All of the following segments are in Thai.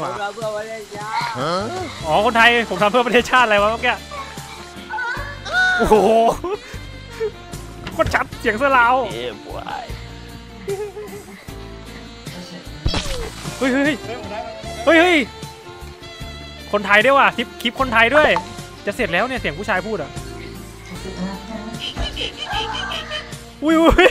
เราเพื่อประเทศชาติอ๋อคนไทยผมทำเพื่อประเทศชาติอะไรวะเมื่อกี้โอ้โหคตรชัดเสียงเสื้อลาวเอ้บวยเฮ้ยเฮ้ยเฮ้ยเฮ้ยคนไทยด้วยว่ะคลิปคลิปคนไทยด้วย จะเสร็จแล้วเนี่ยเสียงผู้ชายพูดอะอุ้ยอุ้ย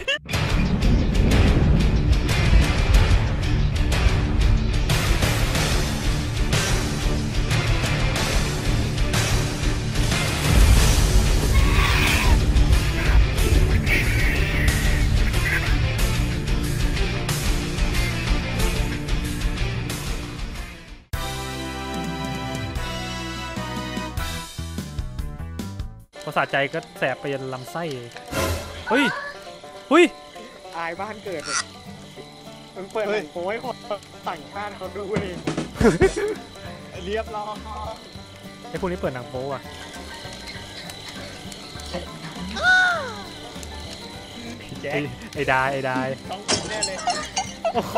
ภาษาทใจก็แสบไปยันลำไส้เฮ้ยเฮ้ยอายบ้านเกิดเลยมันเปิดหนังโป้ให้คนต่างชาติเขาดูเลยเรียบร้อยไอ้พวกนี้เปิดหนังโป๊อะแจ็ไอ้คไอ้ดายไอ้ดายต้องกินแน่เลยโอ้โห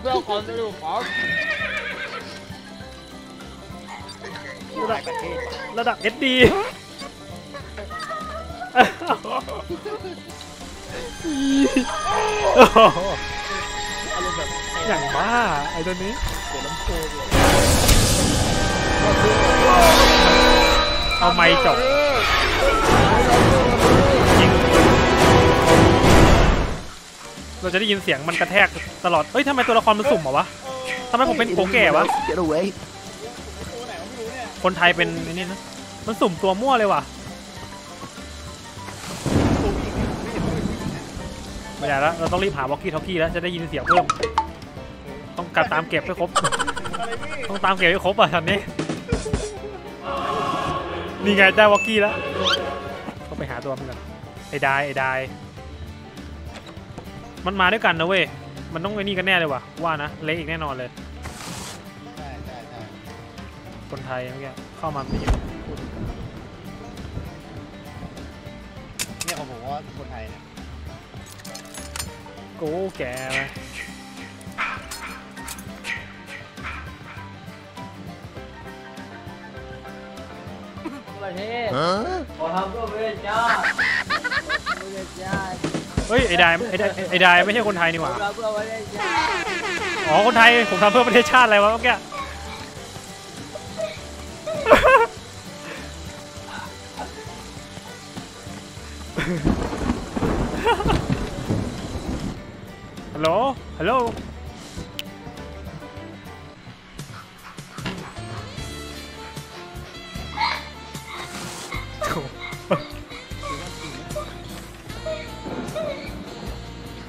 เพื่อความสนุกของผู้หลายประเทศระดับ SD โอ้โห อารมณ์แบบอย่างบ้าไอ้ตัวนี้หัวลำโพงเลยเอาไม้จบยิงเราจะได้ยินเสียงมันกระแทกตลอดเฮ้ยทำไมตัวละครมันสุ่มเหรอวะทำไมผมเป็นโกแก่วะ Get away. ตัวไหนก็ไม่รู้เนี่ยคนไทยเป็นไอ้นี่นะ มันสุ่มตัวมั่วเลยว่ะ ไม่ได้แล้ว เราต้องรีบหาวอกกี้ทอกกี้แล้วจะได้ยินเสียงเพิ่ม ต้องการตามเก็บให้ครบอะไรพี่ต้องตามเก็บให้ครบอะทันนี้ นี่ไงได้วอกกี้แล้วต้องไปหาตัวมันก่อนไอ้ดายไอ้ดายมันมาด้วยกันนะเว้ย มันต้องไอ้นี่กันแน่เลยว่ะ ว่านะ เละอีกแน่นอนเลยใช่ใช่ใช่คนไทยเมื่อกี้เข้ามาไม่ยินพูดเนี่ยของผมว่าคนไทยเนี่ยโกูแก่ประเทศขอทำเพื่อประเทศชาติประเทศชาติเฮ้ยไอ้ดายไอ้ดายไอ้ดายไม่ใช่คนไทยนี่หว่าเราเพื่อประเทศชาติ อ๋อคนไทยผมทำเพื่อประเทศชาติอะไรวะเมื่อกี้ ฮัลโหล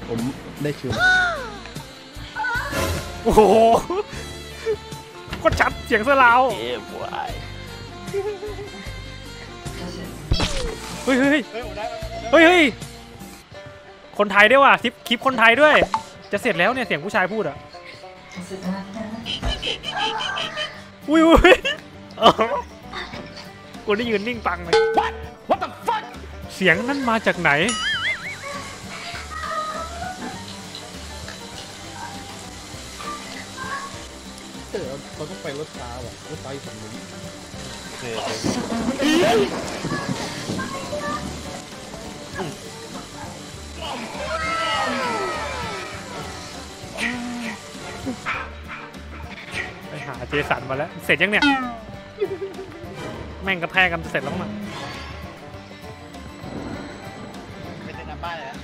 ผมได้ชื่อโอ้โหโคตรชัดเสียงเสื้อลาวเอ้บวยเฮ้ยเฮ้ยเฮ้ยผมได้เฮ้ยเฮ้ยคนไทยด้วยว่ะคลิปคลิปคนไทยด้วย จะเสร็จแล้วเนี่ยเสียงผู้ชายพูดอะอุ้ยอุ้ยเออกูได้ยืนนิ่งปังเลย What the fuck เสียงนั้นมาจากไหน เออเราต้องไปรถช้าว่ะรถไฟฝั่งนู้นไปห เจสันมาแล้ว เสร็จยังเนี่ย แม่งกระแทกกันเสร็จแล้วมั้งเป็นในน้ำบ้านเลยนะ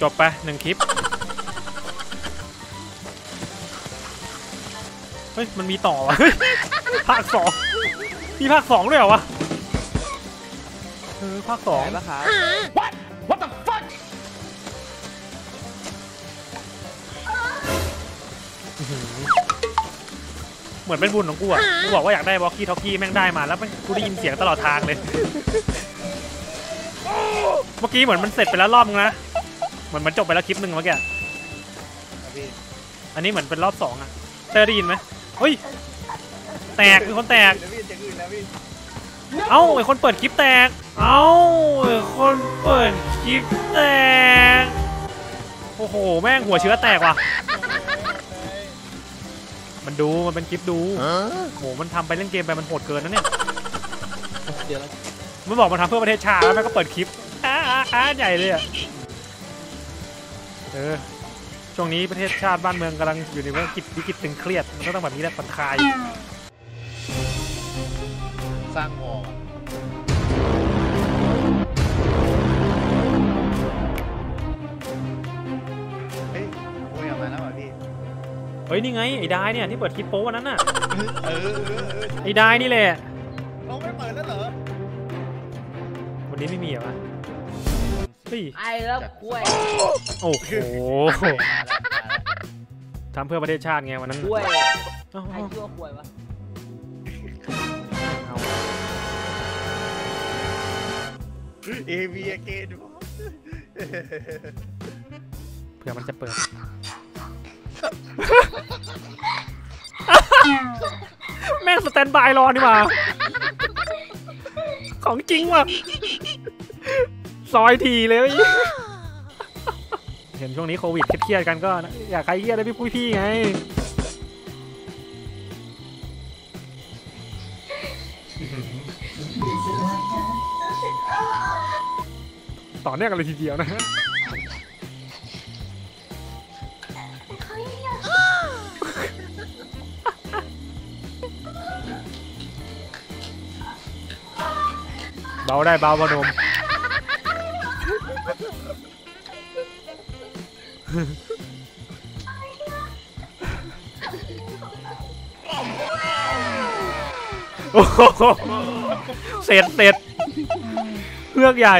จบไปหนึ่งคลิป เฮ้ย มันมีต่อวะภาคสองมีภาคสองด้วยเหรอวะเออภาคสองไหนราคา What เหมือนเป็นบุญของกูอะกูบอกว่าอยากได้บล็อกกี้ท็อกกี้แม่งได้มาแล้วแม่งกูได้ยินเสียงตลอดทางเลย เมื่อกี้เหมือนมันเสร็จไปแล้วรอบนึงนะ เหมือนมันจบไปแล้วคลิปหนึ่งเมื่อกี้พี่อันนี้เหมือนเป็นรอบสองอะเธอได้ยินไหมเฮ้ย แตกมีคนแตกแล้วพี่เจ๊งอื่นแล้วพี่เอ้าไอคนเปิดคลิปแตก เอ้าไอคนเปิดคลิปแตก โอ้โห แม่งหัวเชื้อแตกว่ะ มันดูมันเป็นคลิปดูโหมันทำไปเล่นเกมไปมันโหดเกินนะเนี่ยเดี๋ยวนะมันบอกมันทำเพื่อประเทศชาติแล้วมันก็เปิดคลิปอ้าอ้าอ้าใหญ่เลยอะเออช่วงนี้ประเทศชาติบ้านเมืองกำลังอยู่ในวิกฤตวิกฤตตึงเครียดมันก็ต้องแบบนี้แหละผ่อนคลายสร้างวอล เฮ้ยนี่ไงไอ้ดายเนี่ยที่เปิดคลิปโป๊วันนั้นน่ะเออเออเออไอ้ดายนี่แหละเราไม่เปิดแล้วเหรอวันนี้ไม่มีเหรอวะเฮ้ยไอ้แล้วกล้วยโอ้โหมาแล้วมาแล้วทำเพื่อประเทศชาติไงวันนั้นกล้วยเอาใครเอาชื่อว่ากล้วยวะเอาเอวีเกนเผื่อมันจะเปิด แม่งสแตนบายรอนี่หว่าของจริงว่ะซอยทีเลยเว้ยเห็นช่วงนี้โควิดเครียดกันก็ อยากใครเครียดได้พี่ปุ้ยพี่ไง ต่อเนื่องกันเลยทีเดียวนะ เบาได้เบาพนมโอ้โหเสร็จเสร็จเลือกใหญ่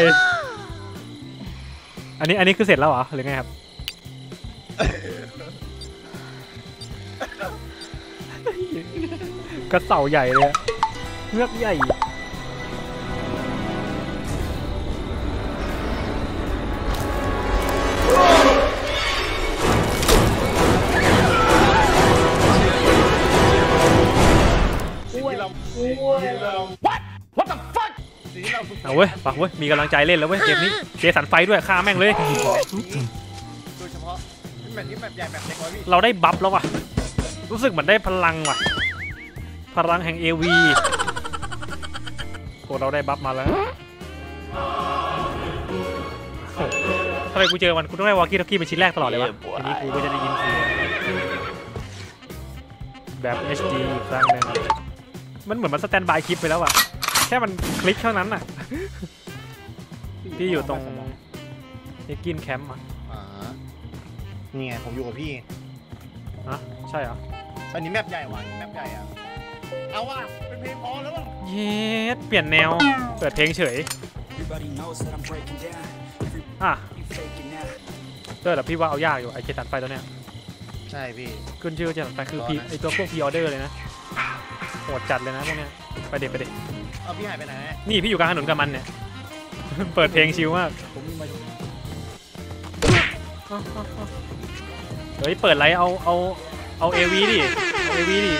อันนี้อันนี้คือเสร็จแล้วเหรอหรือไงครับ กระเสาใหญ่เลยเลือกใหญ่ ที่เราสิ่งที่เรา What the fuck สิ่งที่เราฝึกเอาเว้ยปักเว้ย มีกำลังใจเล่นแล้วเว้ย เกมนี้เจสันไฟด้วยฆ่าแม่งเลย โดยเฉพาะแบบนี้แบบใหญ่แบบเล็กไว้พี่เราได้บัฟแล้วว่ะ รู้สึกเหมือนได้พลังว่ะ พลังแห่งเอวีพวกเราได้บัฟมาแล้วโอ้โหทำไมกูเจอมันกูต้องได้วอลกี้ทักกี้เป็นชิ้นแรกตลอดเลยวะทีนี้กูก็จะได้ยินเสียงแบบ HD อีกครั้งหนึ่ง มันเหมือนมันสแตนบายคลิปไปแล้วอะแค่มันคลิกเท่านั้นอะพี่อยู่ตรงเอกินแคมป์อะอ่านี่ไงผมอยู่กับพี่ฮะใช่เหรออันนี้แมปใหญ่ว่ะอันนี้แมปใหญ่อะเอาว่ะเป็นเพลงพอแล้วว่ะเย็ดเปลี่ยนแนว เปิดเพลงเฉย Everybody knows that I'm breaking down. อะ You faking now. เออแต่พี่ว่าเอายากอยู่ไอเจสันไฟตัวเนี้ยใช่พี่ขึ้นชื่อเจสันไฟคือรอนะพีไอตัวพวกพีออเดอร์เลยนะ โหดจัดเลยนะพวกเนี้ยไปเด็ดไปเด็ดเอาพี่หายไปไหน นี่พี่อยู่กลางถนนกับมันเนี่ย เปิดเพลงชิลมากผมมีมาเฮ้ยเปิดไรเอาเอาเอาเอวีดิเอาเอวีดิ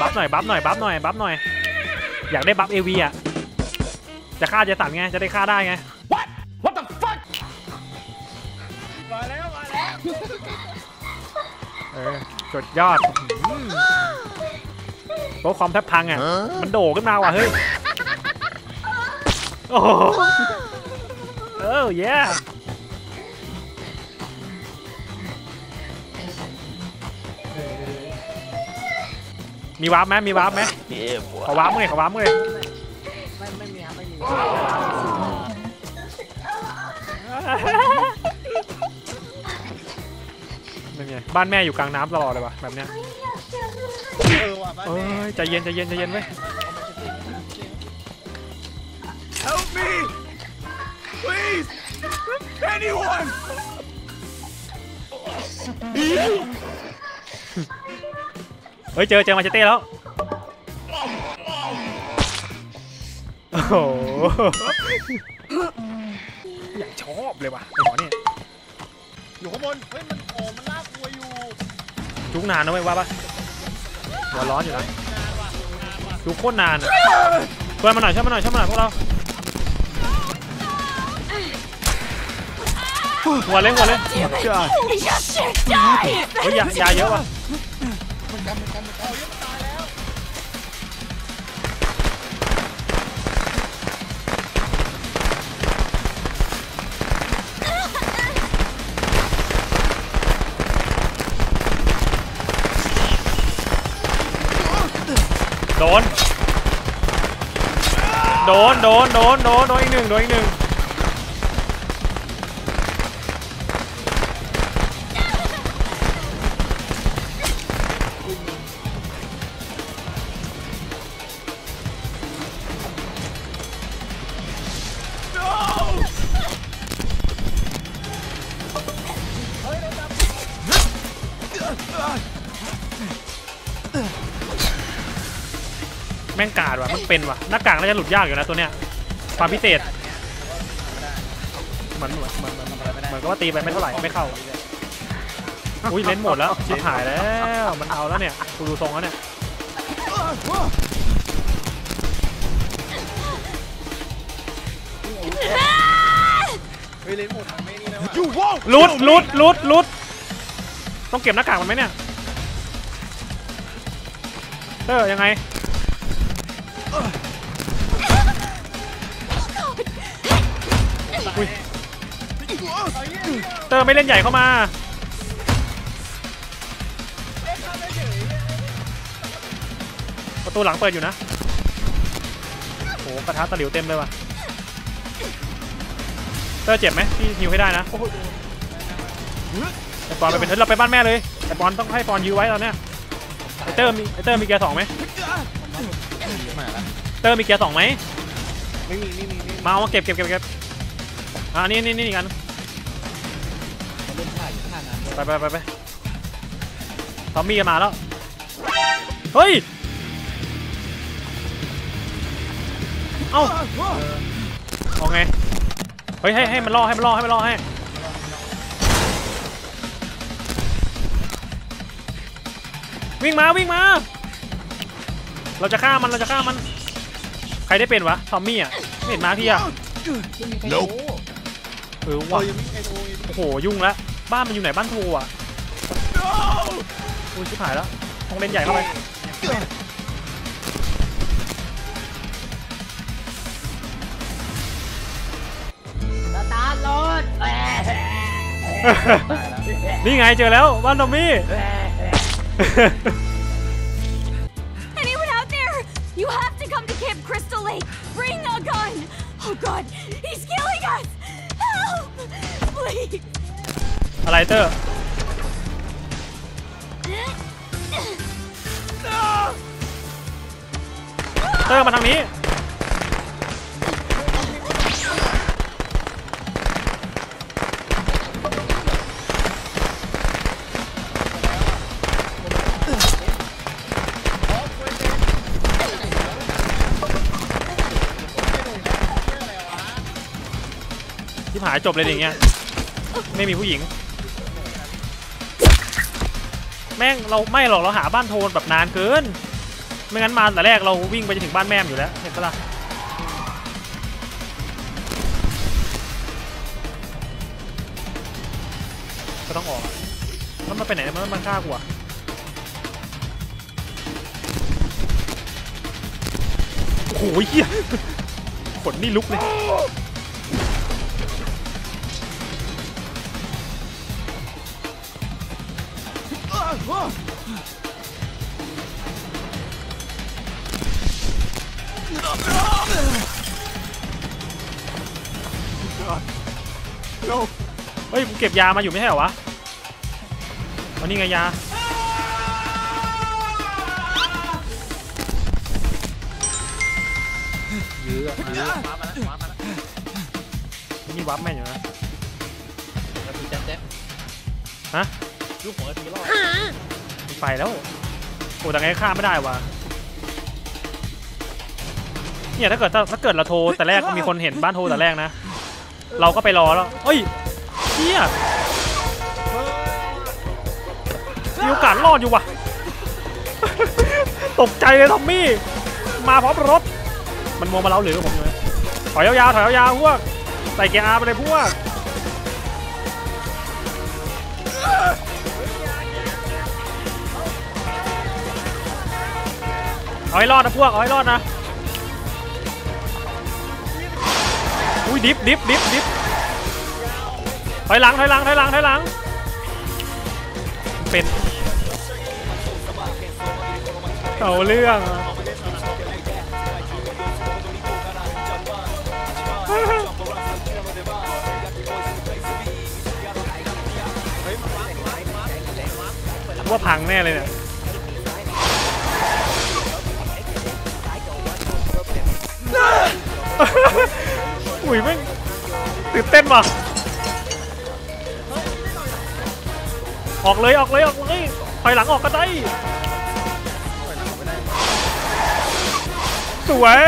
บัฟหน่อยบัฟหน่อยบัฟหน่อยบัฟหน่อย อยากได้บัฟเอวีอะจะฆ่าเจสันไงจะได้ฆ่าได้ไง What the fuck มาแล้วมาแล้วเออสุดยอดอืม โต๊ะคอมแทบพังอะ มันโดขึ้นมาว่ะเฮ้ย โอ้โหเออเย้มี warp ไหมมี warp ไหมขอ warp มึงเลยขอ warp มึงเลยไม่ไม่มีครับไม่มีเป็นไงบ้านแม่อยู่กลางน้ำตลอดเลยว่ะแบบเนี้ย เออว่ะบ้านเอ้แม่ยใจเย็นใจเย็นใจเย็นเว้ย Help me please anyone เฮ้ยเจอเจอมาเชเต้แล้ว โอ้โหอยากชอบเลยว่ะไอหมอเนี่ยอยู่ข้างบน เฮ้ย มันโอ้มันลากวัวอยู่ จุกนานนะเว้ยว่าปะ หัวร้อนอยู่นะนานว่ะนานว่ะจุกโคตรนานอะช่วยมาหน่อยช่วยมาหน่อยช่วยมาหน่อยพวกเราหัวเลยหัวเลย Your shit died! เฮ้ยยายาเยอะว่ะ โดนโดนโดนโดนโดนอีกหนึ่งโดนอีกหนึ่ง ม่งกาดว่ะมันเป็นว่ะหน้ากากน่าจะหลุดยากอยู่นะตัวเนี้ยความพิเศษเหมือนเหมือนเหมือนเหมือนเหมือนกับว่าตีไปไม่เท่าไหร่ไม่เข้าอุ้ยเลนส์หมดแล้วชิบหายแล้วมันเอาแล้วเนี่ยกูดูทรงแล้วเนี่ยเฮ้ยเลนหมดไม่นี่แล้วอะลุดลุดลุดลุดต้องเก็บหน้ากากมันไหมเนี่ยเตอร์ยังไง เตอร์ไม่เล่นใหญ่เข้ามา ประตูหลังเปิดอยู่นะโหกระทะตะหลิวเต็มเลยว่ะ เตอร์เจ็บไหมพี่ฮิวให้ได้นะไอปอนไปเป็นเฮ้ยเราไปบ้านแม่เลยไอปอนต้องให้ปอนยื้อไว้ตอนเนี้ยไอเตอร์มีไอเตอร์มีเกียร์สองไหมมาแล้วเตอร์มีเกียร์สองไหมไม่มีไม่มีไม่มีมาเอามาเก็บเก็บเก็บเก็บอ่านี่นี่นี่อีกอัน ไปไปไปไปทอมมี่ก็มาแล้ว เฮ้ย เอ้าเอาไง เฮ้ยให้ให้มันล่อให้มันล่อให้มันล่อให้วิ่งมาวิ่งมา เราจะฆ่ามันเราจะฆ่ามัน ใครได้เป็นวะทอมมี่อะไม่เห็นมาพี่อะไม่มีใครรู้เออเอว่ะอยังไม่มีใครโทรยังโอ้โหยุ่งแล้ว บ้านมันอยู่ไหนบ้านโทรอะอุ้ยชิบหายแล้วต้องเล่นใหญ่เข้าไปสตาร์ทรถแหม่นี่ไงเจอแล้วบ้านทอมมี่ Anyone out there? You have to come to Camp Crystal Lake. Bring a gun. Oh God, he's killing us. Help, please. อะไรเตอร์เตอร์มาทางนี้ที่หายจบเลยอย่างเงี้ย ไม่มีผู้หญิง แม่งเราไม่หรอกเราหาบ้านโทนแบบนานเกิน ไม่งั้นมาแต่แรกเราวิ่งไปจะถึงบ้านแม่มอยู่แล้วเห็นปะล่ะก็ต้องออกแล้วมันไปไหนมันมันฆ่ากูอะโอ้โหเหี้ยขนนี่ลุกเลย เฮ้ยกูเก็บยามาอยู่ไม่ใช่เหรอวะเอานี่ไงยา ยื้ออะยื้อนี่วับแม่อยู่นะกระตือแจ๊บแจ๊บฮะ ลูกหัวกระตือรอดไปแล้วโอ้แต่ไงฆ่าไม่ได้ว่ะเนี่ยถ้าเกิดถ้าถ้าเกิดเราโทรแต่แรกมีคนเห็นบ้านโทรแต่แรกนะ เราก็ไปรอแล้วเฮ้ยเฮียมีโอกาสรอดอยู่ว่ะ ตกใจเลยทอมมี่ มาพร้อมรถ มันมองมาเราหรือผมอยู่ไหมถอยยาวๆถอยยาวๆพวกใส่เกียร์ R ไปเลยพวก เอาให้รอดนะพวกเอาให้รอดนะอุ้ย drift drift drift drift ถอยหลังถอยหลังถอยหลังถอยหลังเป็นเอาเรื่องว่าพังแน่เลยเนี่ย อุ้ยแม่งตื่นเต้นว่ะออกเลยออกเลยออกเลยถอยหลังออกก็ได้สวย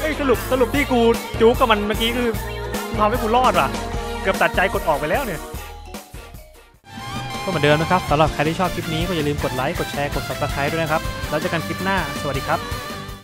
เอ้ยสรุปสรุปที่กูจุกกับมันเมื่อกี้คือทำให้กูรอดว่ะ เกือบตัดใจกดออกไปแล้วเนี่ย ก็เหมือนเดิมนะครับสำหรับใครที่ชอบคลิปนี้ก็อย่าลืมกดไลค์กดแชร์กด subscribe ด้วยนะครับ แล้วเจอกันคลิปหน้า สวัสดีครับ